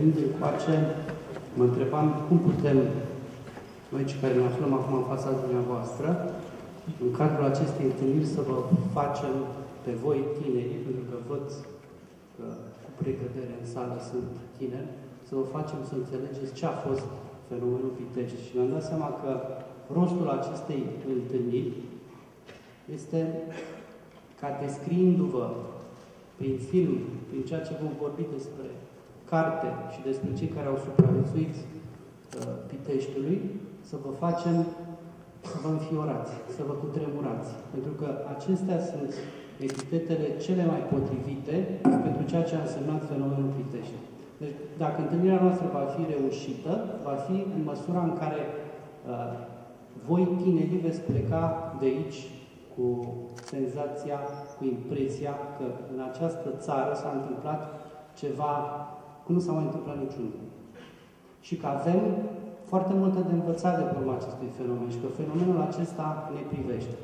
când încoace, mă întrebam cum putem, noi ce care ne aflăm acum în fața dumneavoastră, în cadrul acestei întâlniri să vă facem pe voi tineri, pentru că văd că cu pregădere în sală sunt tineri, să vă facem să înțelegeți ce a fost fenomenul Pitești. Și mi-am dat seama că rostul acestei întâlniri este ca descriindu-vă prin film, prin ceea ce vom vorbi despre carte și despre cei care au supraviețuit uh, Piteștiului, să vă facem să vă înfiorați, să vă cutremurați. Pentru că acestea sunt epitetele cele mai potrivite pentru ceea ce a însemnat fenomenul Pitești. Deci, dacă întâlnirea noastră va fi reușită, va fi în măsura în care uh, voi, tinerii, veți pleca de aici cu senzația, cu impresia că în această țară s-a întâmplat ceva cum nu s-a mai întâmplat niciunul. Și că avem foarte multe de învățat de pe urma acestui fenomen și că fenomenul acesta ne privește.